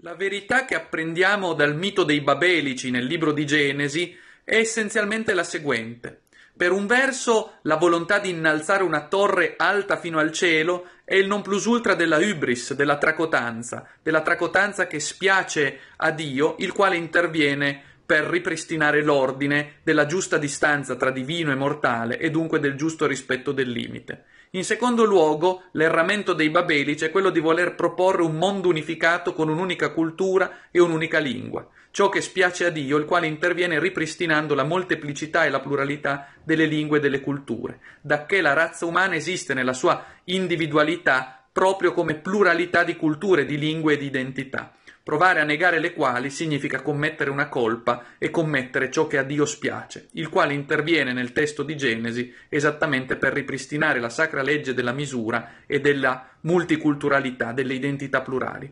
La verità che apprendiamo dal mito dei Babelici nel libro di Genesi è essenzialmente la seguente. Per un verso, la volontà di innalzare una torre alta fino al cielo è il non plus ultra della hybris, della tracotanza, della tracotanza che spiace a Dio, il quale interviene per ripristinare l'ordine della giusta distanza tra divino e mortale e dunque del giusto rispetto del limite. In secondo luogo, l'erramento dei Babelici è quello di voler proporre un mondo unificato con un'unica cultura e un'unica lingua, ciò che spiace a Dio, il quale interviene ripristinando la molteplicità e la pluralità delle lingue e delle culture, dacché la razza umana esiste nella sua individualità proprio come pluralità di culture, di lingue e di identità provare a negare le quali significa commettere una colpa e commettere ciò che a Dio spiace, il quale interviene nel testo di Genesi esattamente per ripristinare la sacra legge della misura e della multiculturalità, delle identità plurali.